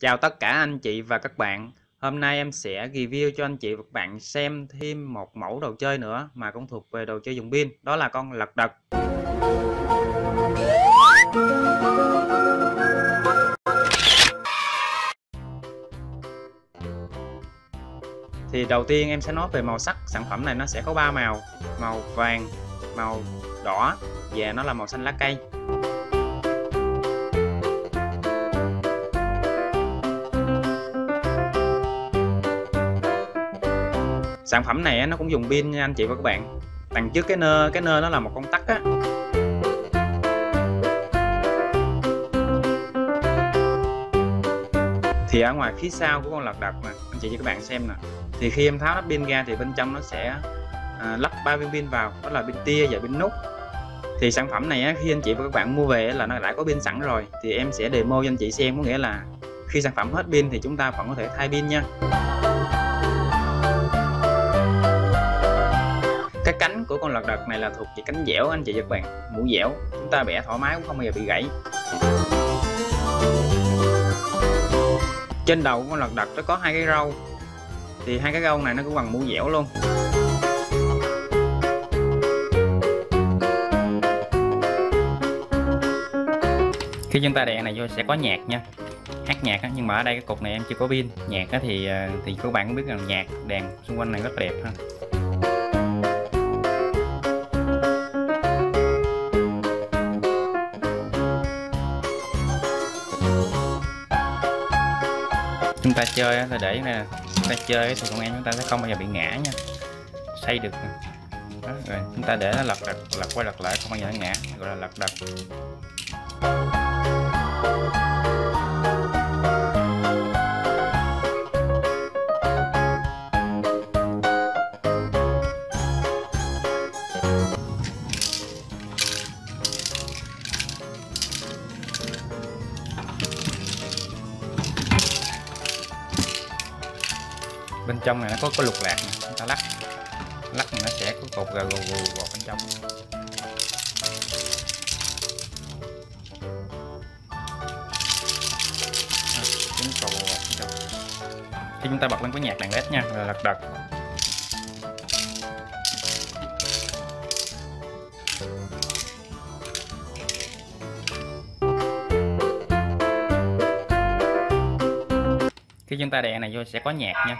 Chào tất cả anh chị và các bạn. Hôm nay em sẽ review cho anh chị và các bạn xem thêm một mẫu đồ chơi nữa mà cũng thuộc về đồ chơi dùng pin, đó là con lật đật. Thì đầu tiên em sẽ nói về màu sắc sản phẩm này nó sẽ có ba màu, màu vàng, màu đỏ và nó là màu xanh lá cây. Sản phẩm này nó cũng dùng pin nha anh chị và các bạn. Đằng trước cái nơ cái nơ nó là một con tắc á. Thì ở ngoài phía sau của con lật đật nè anh chị cho các bạn xem nè. Thì khi em tháo nắp pin ra thì bên trong nó sẽ à, lắp ba viên pin vào đó là pin tia và pin nút. Thì sản phẩm này á, khi anh chị và các bạn mua về là nó đã có pin sẵn rồi thì em sẽ demo cho anh chị xem có nghĩa là khi sản phẩm hết pin thì chúng ta vẫn có thể thay pin nha. Con lật đật này là thuộc về cánh dẻo anh chị và các bạn mũi dẻo chúng ta bẻ thoải mái cũng không bao giờ bị gãy. Trên đầu của con lật đật nó có hai cái râu. Thì hai cái râu này nó cũng bằng mũi dẻo luôn. Khi chúng ta đè này vô sẽ có nhạc nha. Hát nhạc á, nhưng mà ở đây cái cục này em chưa có pin. Nhạc á thì ờ, thì các bạn cũng biết là nhạc đèn xung quanh này rất đẹp ha. Chúng ta chơi là để nè. Chúng ta chơi thì con em chúng ta sẽ không bao giờ bị ngã nha. Xây được đó, rồi chúng ta để nó lật lật lật quay lật lại không bao giờ nó ngã gọi là lật đật. Bên trong này nó có có lục lạc này. chúng ta lắc. Lắc nó sẽ có cột gà gù gù vào bên trong. Chúng cột trong. Khi chúng ta bật lên cái nhạc đèn led nha, là lật đật. khi chúng ta đè này vô sẽ có nhạc nha